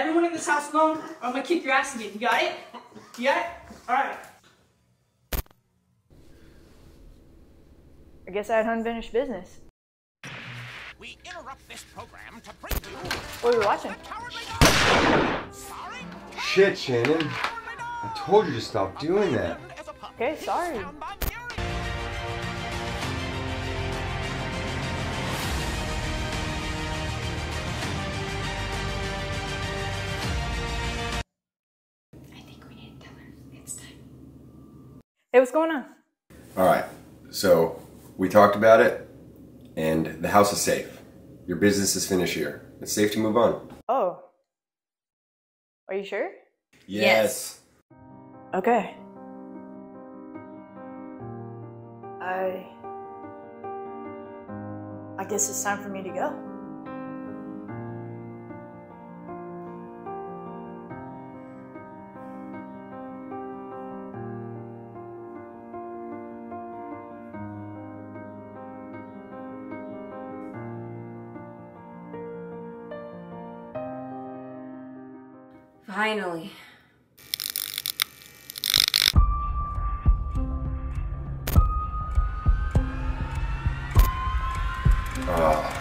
everyone in this house alone, or I'm gonna kick your ass again. You got it? You got it? Alright. I guess I had unfinished business. We interrupt this program to bring you What are we watching? Cowardly Dog. Sorry. Shit, Shannon. I told you to stop doing that. As a pup. Okay, sorry. Hey, what's going on? All right. So we talked about it, and the house is safe. Your business is finished here. It's safe to move on. Oh. Are you sure? Yes. Okay. I. I guess it's time for me to go. Finally. Ah,